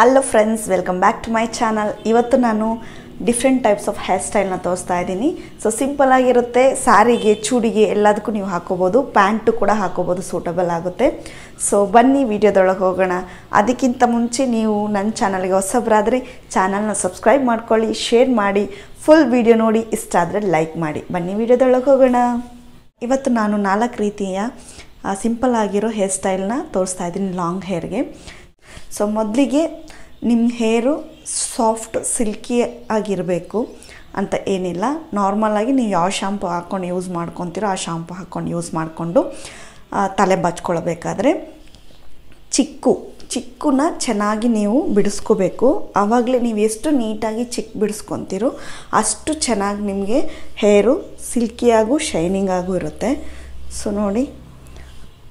Hello friends welcome back to my channel ಇವತ್ತು ನಾನು different types of hair ಸ್ಟೈಲ್ನ ತೋರಿಸ್ತಾ ಇದ್ದೀನಿ. ಸೊ ಸಿಂಪಲ್ ಆಗಿರುತ್ತೆ. ಸಾರಿಗೆ, ಚೂಡಿಗೆ ಎಲ್ಲದಕ್ಕೂ ನೀವು ಹಾಕೋಬೋದು. ಪ್ಯಾಂಟು ಕೂಡ ಹಾಕೋಬೋದು ಸೂಟಬಲ್ ಆಗುತ್ತೆ. ಸೊ ಬನ್ನಿ ವಿಡಿಯೋದೊಳಗೆ ಹೋಗೋಣ. ಅದಕ್ಕಿಂತ ಮುಂಚೆ ನೀವು ನನ್ನ ಚಾನಲ್ಗೆ ಹೊಸಬ್ರಾದರೆ ಚಾನಲ್ನ ಸಬ್ಸ್ಕ್ರೈಬ್ ಮಾಡ್ಕೊಳ್ಳಿ ಶೇರ್ ಮಾಡಿ ಫುಲ್ ವಿಡಿಯೋ ನೋಡಿ, ಇಷ್ಟ ಆದರೆ ಲೈಕ್ ಮಾಡಿ. ಬನ್ನಿ ವಿಡಿಯೋದೊಳಗೆ ಹೋಗೋಣ. ಇವತ್ತು ನಾನು ನಾಲ್ಕು ರೀತಿಯ ಸಿಂಪಲ್ ಆಗಿರೋ ಹೇರ್ ಸ್ಟೈಲ್ನ ತೋರಿಸ್ತಾ ಇದ್ದೀನಿ ಲಾಂಗ್ ಹೇರ್ಗೆ ಸೊ ಮೊದಲಿಗೆ ನಿಮ್ಮ ಹೇರು ಸಾಫ್ಟ್ ಸಿಲ್ಕಿ ಆಗಿರಬೇಕು ಅಂತ ಏನಿಲ್ಲ. ನಾರ್ಮಲಾಗಿ ನೀವು ಯಾವ ಶಾಂಪು ಹಾಕ್ಕೊಂಡು ಯೂಸ್ ಮಾಡ್ಕೊತೀರೋ ಆ ಶಾಂಪು ಹಾಕ್ಕೊಂಡು ಯೂಸ್ ಮಾಡಿಕೊಂಡು ತಲೆ ಬಚ್ಕೊಳ್ಬೇಕಾದ್ರೆ ಚಿಕ್ಕು ಚಿಕ್ಕನ್ನ ಚೆನ್ನಾಗಿ ನೀವು ಬಿಡಿಸ್ಕೋಬೇಕು. ಆವಾಗಲೇ ನೀವು ಎಷ್ಟು ನೀಟಾಗಿ ಚಿಕ್ಕ ಬಿಡಿಸ್ಕೊತೀರೋ ಅಷ್ಟು ಚೆನ್ನಾಗಿ ನಿಮಗೆ ಹೇರು ಸಿಲ್ಕಿಯಾಗೂ ಶೈನಿಂಗ್ ಆಗೂ ಇರುತ್ತೆ. ಸೊ ನೋಡಿ.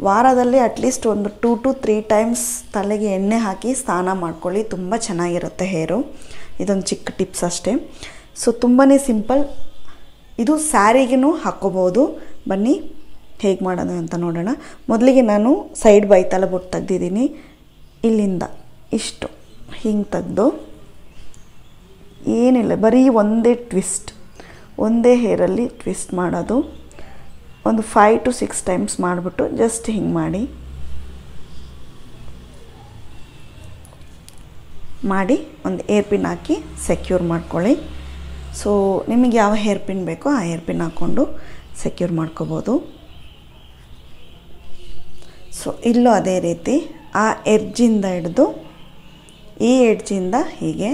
ವಾರದಲ್ಲಿ ಅಟ್ಲೀಸ್ಟ್ ಒಂದು ಟೂ ಟು ತ್ರೀ ಟೈಮ್ಸ್ ತಲೆಗೆ ಎಣ್ಣೆ ಹಾಕಿ ಸ್ನಾನ ಮಾಡ್ಕೊಳ್ಳಿ. ತುಂಬ ಚೆನ್ನಾಗಿರುತ್ತೆ ಹೇರು. ಇದೊಂದು ಚಿಕ್ಕ ಟಿಪ್ಸ್ ಅಷ್ಟೇ. ಸೊ ತುಂಬಾ ಸಿಂಪಲ್ ಇದು ಸ್ಯಾರಿಗೂ ಹಾಕ್ಕೋಬೋದು. ಬನ್ನಿ, ಹೇಗೆ ಮಾಡೋದು ಅಂತ ನೋಡೋಣ. ಮೊದಲಿಗೆ ನಾನು ಸೈಡ್ ಬೈ ತಲೆಬೊಟ್ಟು ತೆಗ್ದಿದ್ದೀನಿ. ಇಲ್ಲಿಂದ ಇಷ್ಟು ಹಿಂಗೆ ತೆಗೆದು ಏನಿಲ್ಲ, ಬರೀ ಒಂದೇ ಟ್ವಿಸ್ಟ್ ಒಂದೇ ಹೇರಲ್ಲಿ ಟ್ವಿಸ್ಟ್ ಮಾಡೋದು. ಒಂದು ಫೈವ್ ಟು ಸಿಕ್ಸ್ ಟೈಮ್ಸ್ ಮಾಡಿಬಿಟ್ಟು ಜಸ್ಟ್ ಹಿಂಗೆ ಮಾಡಿ. ಮಾಡಿ ಒಂದು ಏರ್ ಪಿನ್ ಹಾಕಿ ಸೆಕ್ಯೂರ್ ಮಾಡ್ಕೊಳ್ಳಿ. ಸೊ ನಿಮಗೆ ಯಾವ ಹೇರ್ ಪಿನ್ ಬೇಕೋ ಆ ಏರ್ ಪಿನ್ ಹಾಕ್ಕೊಂಡು ಸೆಕ್ಯೂರ್ ಮಾಡ್ಕೋಬೋದು. ಸೊ ಇಲ್ಲೂ ಅದೇ ರೀತಿ ಆ ಎಡ್ಜಿಂದ ಹಿಡಿದು ಈ ಎಡ್ಜಿಂದ ಹೀಗೆ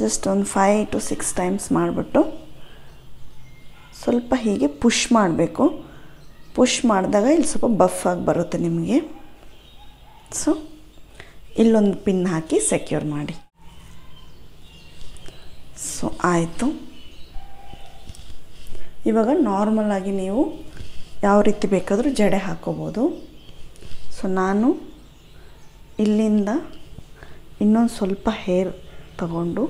ಜಸ್ಟ್ ಒಂದು ಫೈವ್ ಟು ಸಿಕ್ಸ್ ಟೈಮ್ಸ್ ಮಾಡಿಬಿಟ್ಟು ಸ್ವಲ್ಪ ಹೀಗೆ ಪುಷ್ ಮಾಡಬೇಕು. ಪುಷ್ ಮಾಡಿದಾಗ ಇಲ್ಲಿ ಸ್ವಲ್ಪ ಬಫ್ ಆಗಿ ಬರುತ್ತೆ ನಿಮಗೆ. ಸೊ ಇಲ್ಲೊಂದು ಪಿನ್ ಹಾಕಿ ಸೆಕ್ಯೂರ್ ಮಾಡಿ. ಸೊ ಆಯಿತು. ಇವಾಗ ನಾರ್ಮಲಾಗಿ ನೀವು ಯಾವ ರೀತಿ ಬೇಕಾದರೂ ಜಡೆ ಹಾಕೋಬೋದು. ಸೊ ನಾನು ಇಲ್ಲಿಂದ ಇನ್ನೊಂದು ಸ್ವಲ್ಪ ಹೇರ್ ತಗೊಂಡು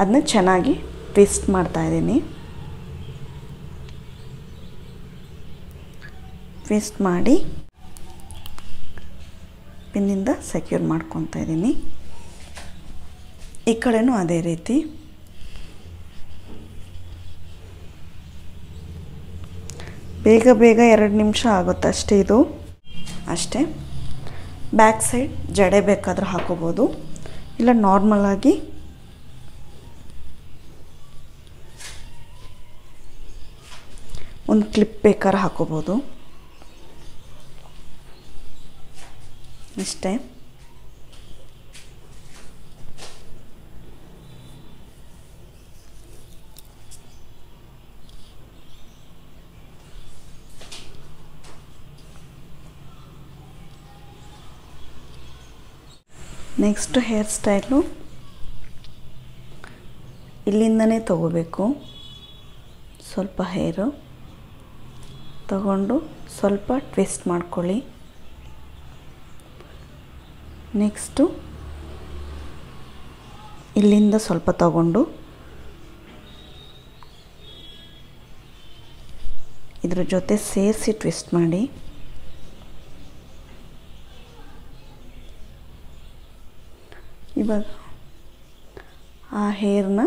ಅದನ್ನ ಚೆನ್ನಾಗಿ ಟ್ವಿಸ್ಟ್ ಮಾಡ್ತಾಯಿದ್ದೀನಿ ಟ್ವಿಸ್ಟ್ ಮಾಡಿ ಪಿನ್ನಿಂದ ಸೆಕ್ಯೂರ್ ಮಾಡ್ಕೊತಾ ಇದ್ದೀನಿ. ಈ ಕಡೆನೂ ಅದೇ ರೀತಿ. ಬೇಗ ಬೇಗ ಎರಡು ನಿಮಿಷ ಆಗುತ್ತೆ ಅಷ್ಟೇ ಇದು. ಅಷ್ಟೇ. ಬ್ಯಾಕ್ ಸೈಡ್ ಜಡೆ ಬೇಕಾದರೂ ಹಾಕೋಬೋದು. ಇಲ್ಲ ನಾರ್ಮಲಾಗಿ ಒಂದು ಕ್ಲಿಪ್ ಬೇಕಾದ್ರೆ ಹಾಕೋಬೋದು. ಅಷ್ಟೇ ನೆಕ್ಸ್ಟ್ ಹೇರ್ ಸ್ಟೈಲು ಇಲ್ಲಿಂದನೇ ತಗೋಬೇಕು. ಸ್ವಲ್ಪ ಹೇರು. ತಗೊಂಡು ಸ್ವಲ್ಪ ಟ್ವಿಸ್ಟ್ ಮಾಡ್ಕೊಳ್ಳಿ. ನೆಕ್ಸ್ಟು ಇಲ್ಲಿಂದ ಸ್ವಲ್ಪ ತಗೊಂಡು. ಇದ್ರ ಜೊತೆ ಸೇರಿಸಿ ಟ್ವಿಸ್ಟ್ ಮಾಡಿ. ಇವಾಗ ಆ ಹೇರ್ನ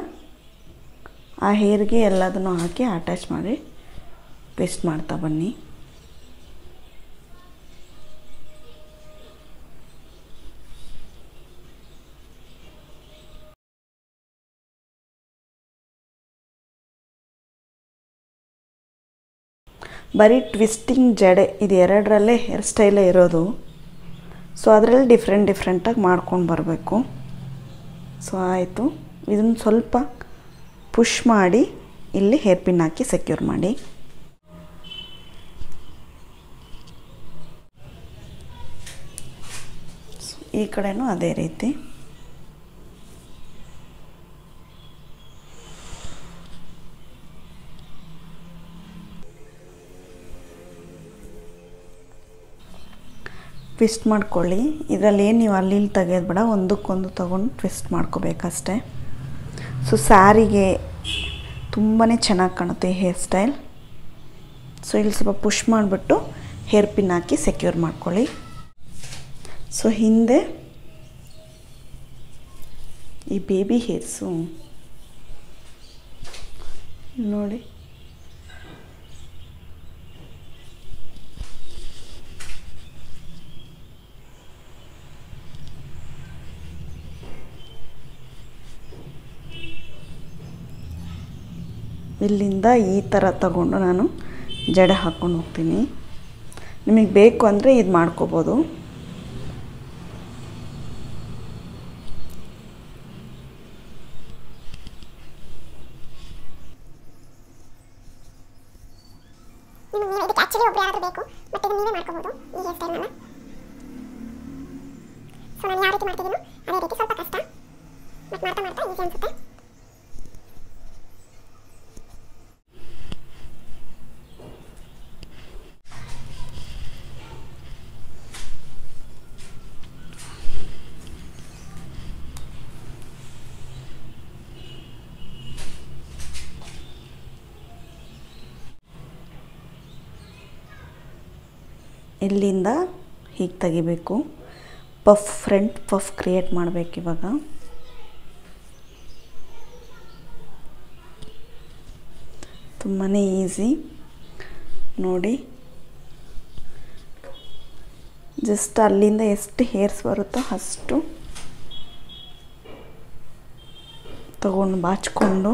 ಆ ಹೇರ್ಗೆ ಎಲ್ಲದನ್ನು ಹಾಕಿ ಅಟ್ಯಾಚ್ ಮಾಡಿ. ಟ್ವಿಸ್ಟ್ ಮಾಡ್ತಾ ಬನ್ನಿ. ಬರೀ ಟ್ವಿಸ್ಟಿಂಗ್ ಜಡೆ, ಇದು ಎರಡರಲ್ಲೇ ಹೇರ್ ಸ್ಟೈಲೇ ಇರೋದು. ಸೊ ಅದರಲ್ಲಿ ಡಿಫ್ರೆಂಟ್ ಡಿಫ್ರೆಂಟಾಗಿ ಮಾಡ್ಕೊಂಡು ಬರಬೇಕು. ಸೊ ಆಯಿತು. ಇದನ್ನು ಸ್ವಲ್ಪ ಪುಷ್ ಮಾಡಿ, ಇಲ್ಲಿ ಹೇರ್ ಪಿನ್ ಹಾಕಿ ಸೆಕ್ಯೂರ್ ಮಾಡಿ. ಈ ಕಡೆನೂ ಅದೇ ರೀತಿ. ಟ್ವಿಸ್ಟ್ ಮಾಡ್ಕೊಳ್ಳಿ. ಇದರಲ್ಲಿ ಏನು ನೀವು ಅಲ್ಲಿ ತೆಗೆಯೋದು ಬೇಡ, ಒಂದಕ್ಕೊಂದು ತೊಗೊಂಡು ಟ್ವಿಸ್ಟ್ ಮಾಡ್ಕೋಬೇಕಷ್ಟೆ. ಸೊ ಸ್ಯಾರಿಗೆ ತುಂಬಾ ಚೆನ್ನಾಗಿ ಕಾಣುತ್ತೆ ಹೇರ್ ಸ್ಟೈಲ್ ಸೊ ಇಲ್ಲಿ ಸ್ವಲ್ಪ ಪುಷ್ ಮಾಡಿಬಿಟ್ಟು ಹೇರ್ ಪಿನ್ ಹಾಕಿ ಸೆಕ್ಯೂರ್ ಮಾಡ್ಕೊಳ್ಳಿ. ಸೊ ಹಿಂದೆ ಈ ಬೇಬಿ ಹೇರ್ಸು ನೋಡಿ. ಇಲ್ಲಿಂದ ಈ ಥರ ತಗೊಂಡು ನಾನು ಜಡೆ ಹಾಕ್ಕೊಂಡು ಹೋಗ್ತೀನಿ. ನಿಮಗೆ ಬೇಕು ಅಂದರೆ ಇದು ಮಾಡ್ಕೋಬೋದು. ಇದಕ್ಕೆ ಆಕ್ಚುಲಿ ಒಬ್ರು ಯಾರಾದರೂ ಬೇಕು ಮತ್ತೆ ಇದನ್ನ ನೀವೇ ಮಾಡ್ಕೋಬೋದು ಈ ಹೇರ್ ಸ್ಟೈಲ್ನ ಸೊ ನಾನು ಯಾವ ರೀತಿ ಮಾಡ್ತಿದ್ದೀನೋ, ಅದೇ ರೀತಿ ಸ್ವಲ್ಪ ಕಷ್ಟ ಬಟ್ ಮಾಡ್ತಾ ಮಾಡ್ತಾ ಈಸಿ ಅನಿಸುತ್ತೆ. ಇಲ್ಲಿಂದ ಹೀಗೆ ತೆಗಿಬೇಕು? ಪಫ್, ಫ್ರಂಟ್ ಪಫ್ ಕ್ರಿಯೇಟ್ ಮಾಡಬೇಕು ಇವಾಗ. ತುಂಬಾ ಈಸಿ. ನೋಡಿ. ಜಸ್ಟ್ ಅಲ್ಲಿಂದ ಎಷ್ಟು ಹೇರ್ಸ್ ಬರುತ್ತೋ ಅಷ್ಟು ತಗೊಂಡು ಬಾಚಿಕೊಂಡು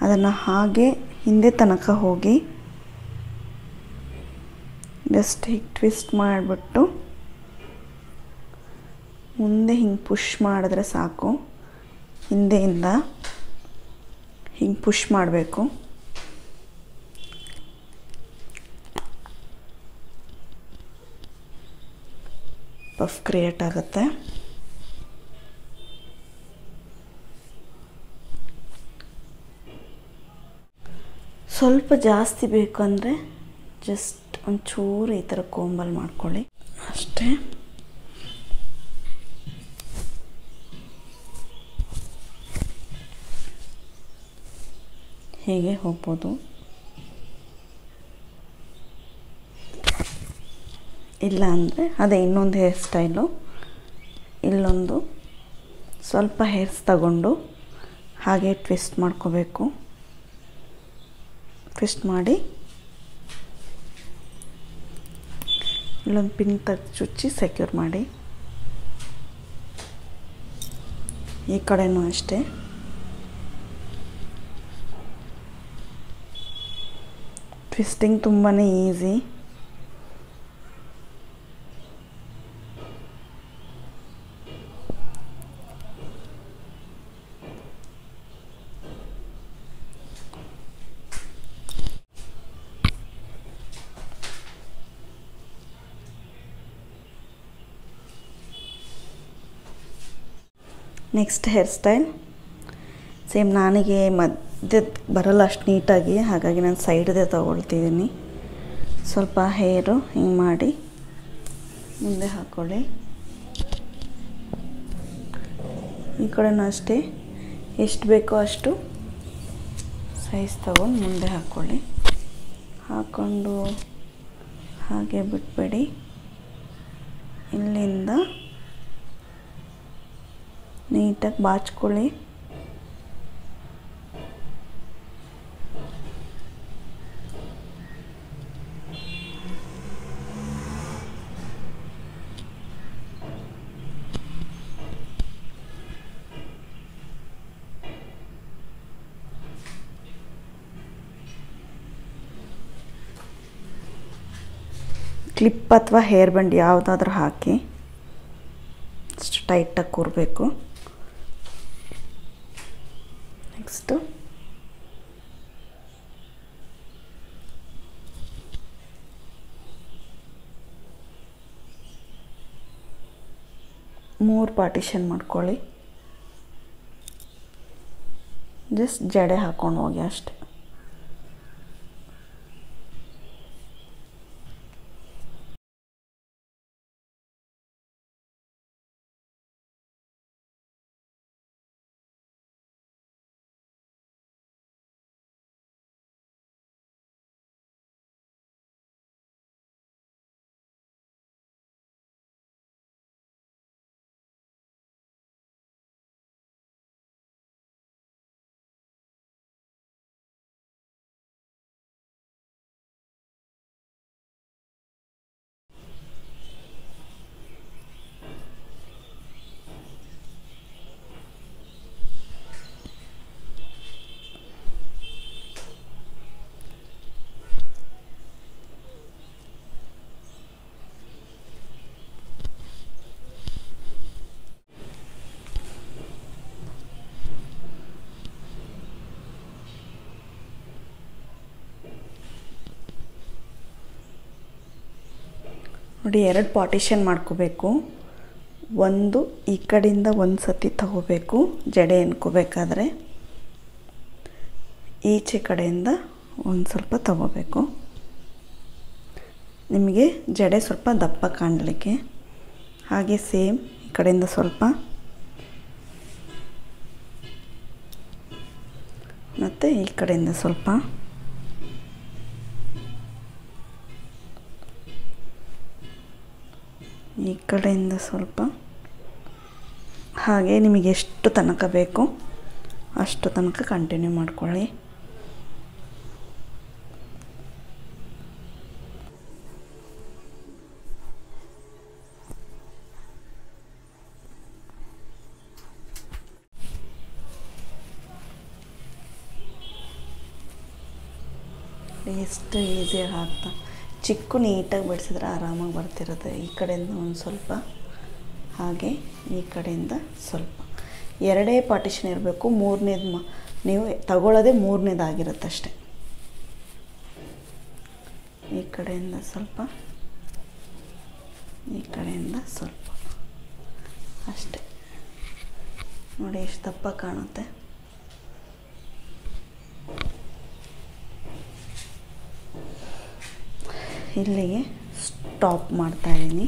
ಅದನ್ನು ಹಾಗೆ ಹಿಂದೆ ತನಕ ಹೋಗಿ ಜಸ್ಟ್ ಹೀಗೆ ಟ್ವಿಸ್ಟ್ ಮಾಡಿಬಿಟ್ಟು ಮುಂದೆ ಹಿಂಗೆ ಪುಷ್ ಮಾಡಿದ್ರೆ ಸಾಕು. ಹಿಂದೆಯಿಂದ ಹಿಂಗೆ ಪುಷ್ ಮಾಡಬೇಕು. ಪಫ್ ಕ್ರಿಯೇಟ್ ಆಗುತ್ತೆ. ಸ್ವಲ್ಪ ಜಾಸ್ತಿ ಬೇಕು ಅಂದರೆ ಜಸ್ಟ್ ಒಂಚೂರು ಈ ಥರ ಕೋಂಬಲ್ ಮಾಡ್ಕೊಳ್ಳಿ. ಅಷ್ಟೇ. ಹೀಗೆ ಹೋಗ್ಬೋದು. ಇಲ್ಲ ಅಂದರೆ ಅದೇ ಇನ್ನೊಂದು ಹೇರ್ ಸ್ಟೈಲು. ಇಲ್ಲೊಂದು ಸ್ವಲ್ಪ ಹೇರ್ಸ್ ತಗೊಂಡು ಹಾಗೆ ಟ್ವಿಸ್ಟ್ ಮಾಡ್ಕೋಬೇಕು. ಟ್ವಿಸ್ಟ್ ಮಾಡಿ ಇಲ್ಲೊಂದು ಪಿನ್ ತೆಗ್ದು ಚುಚ್ಚಿ ಸೆಕ್ಯೂರ್ ಮಾಡಿ. ಈ ಕಡೆನೂ ಅಷ್ಟೇ. ಟ್ವಿಸ್ಟಿಂಗ್ ತುಂಬಾ easy next hair style. Same ನನಗೆ ಮಧ್ಯದ ಬರಲ್ಲ ಅಷ್ಟು ನೀಟಾಗಿ, ಹಾಗಾಗಿ ನಾನು ಸೈಡ್ದೇ ತೊಗೊಳ್ತಿದ್ದೀನಿ. ಸ್ವಲ್ಪ ಹೇರು ಹಿಂಗೆ ಮಾಡಿ ಮುಂದೆ ಹಾಕ್ಕೊಳ್ಳಿ ಈ ಕಡೆನೂ ಅಷ್ಟೇ. ಎಷ್ಟು ಬೇಕೋ ಅಷ್ಟು ಸೈಜ್ ತಗೊಂಡು ಮುಂದೆ ಹಾಕ್ಕೊಳ್ಳಿ ಹಾಕ್ಕೊಂಡು ಹಾಗೆ ಬಿಟ್ಬೇಡಿ. ಇಲ್ಲಿಂದ ನೀಟಾಗಿ ಬಾಚ್ಕೊಳ್ಳಿ. ಕ್ಲಿಪ್ ಅಥವಾ ಹೇರ್ ಬ್ಯಾಂಡ್ ಯಾವುದಾದ್ರೂ ಹಾಕಿ. ಟೈಟಾಗಿ ಕೂರಬೇಕು ನೆಕ್ಸ್ಟು ಮೂರು ಪಾರ್ಟಿಷನ್ ಮಾಡ್ಕೊಳ್ಳಿ. ಜಸ್ಟ್ ಜಡೆ ಹಾಕ್ಕೊಂಡು ಹೋಗಿ ಅಷ್ಟೆ. ನೋಡಿ, ಎರಡು ಪಾರ್ಟಿಷನ್ ಮಾಡ್ಕೋಬೇಕು. ಒಂದು ಈ ಕಡೆಯಿಂದ ಒಂದು ಸತಿ ತಗೋಬೇಕು, ಜಡೆ ಅನ್ಕೋಬೇಕಾದ್ರೆ ಈಚೆ ಕಡೆಯಿಂದ ಒಂದು ಸ್ವಲ್ಪ ತಗೋಬೇಕು. ನಿಮಗೆ ಜಡೆ ಸ್ವಲ್ಪ ದಪ್ಪ ಕಾಣಲಿಕ್ಕೆ. ಹಾಗೆ ಸೇಮ್ ಈ ಕಡೆಯಿಂದ ಸ್ವಲ್ಪ. ಮತ್ತು ಈ ಕಡೆಯಿಂದ ಸ್ವಲ್ಪ. ಈ ಕಡೆಯಿಂದ ಸ್ವಲ್ಪ. ಹಾಗೆ ನಿಮಗೆ ಎಷ್ಟು ತನಕ ಬೇಕು ಅಷ್ಟು ತನಕ ಕಂಟಿನ್ಯೂ ಮಾಡ್ಕೊಳ್ಳಿ. ಎಷ್ಟು ಈಸಿಯಾಗಿ ಆಗ್ತಾ ಚಿಕ್ಕು ನೀಟಾಗಿ ಬಿಡಿಸಿದ್ರೆ ಆರಾಮಾಗಿ ಬರ್ತಿರುತ್ತೆ ಈ ಕಡೆಯಿಂದ ಒಂದು ಸ್ವಲ್ಪ, ಹಾಗೆ ಈ ಕಡೆಯಿಂದ ಸ್ವಲ್ಪ. ಎರಡೇ ಪಾರ್ಟಿಷನ್ ಇರಬೇಕು, ಮೂರನೇದು ಮ, ನೀವು ತಗೊಳ್ಳೋದೇ ಮೂರನೇದಾಗಿರುತ್ತೆ ಅಷ್ಟೆ. ಈ ಕಡೆಯಿಂದ ಸ್ವಲ್ಪ, ಈ ಕಡೆಯಿಂದ ಸ್ವಲ್ಪ. ಅಷ್ಟೆ. ನೋಡಿ, ಎಷ್ಟು ದಪ್ಪ ಕಾಣುತ್ತೆ. ಇಲ್ಲಿಗೆ ಸ್ಟಾಪ್ ಮಾಡ್ತಾಯಿದ್ದೀನಿ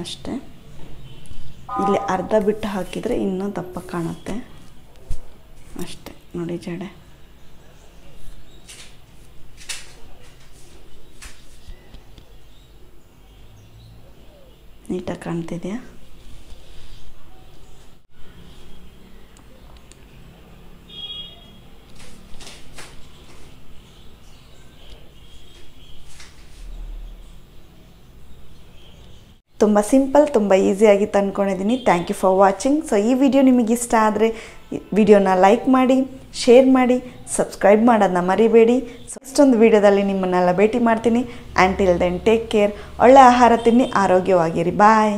ಅಷ್ಟೇ. ಇಲ್ಲಿ ಅರ್ಧ ಬಿಟ್ಟು ಹಾಕಿದರೆ ಇನ್ನೂ ದಪ್ಪ ಕಾಣುತ್ತೆ. ಅಷ್ಟೇ. ನೋಡಿ ಜಡೆ. ನೀಟಾಗಿ ಕಾಣ್ತಿದೆಯಾ? ತುಂಬ ಸಿಂಪಲ್, ತುಂಬ ಈಸಿಯಾಗಿ ತಂದ್ಕೊಂಡಿದ್ದೀನಿ. Thank you for watching so ಈ ವಿಡಿಯೋ ನಿಮಗೆ ಇಷ್ಟ ಆದರೆ ವಿಡಿಯೋನ ಲೈಕ್ ಮಾಡಿ ಶೇರ್ ಮಾಡಿ ಸಬ್ಸ್ಕ್ರೈಬ್ ಮಾಡೋದನ್ನ ಮರಿಬೇಡಿ. ಸೊ ಇಷ್ಟೊಂದು ವಿಡಿಯೋದಲ್ಲಿ ನಿಮ್ಮನ್ನೆಲ್ಲ ಭೇಟಿ ಮಾಡ್ತೀನಿ. And till then take care ಒಳ್ಳೆ ಆಹಾರ ತಿನ್ನಿ, ಆರೋಗ್ಯವಾಗಿರಿ. ಬಾಯ್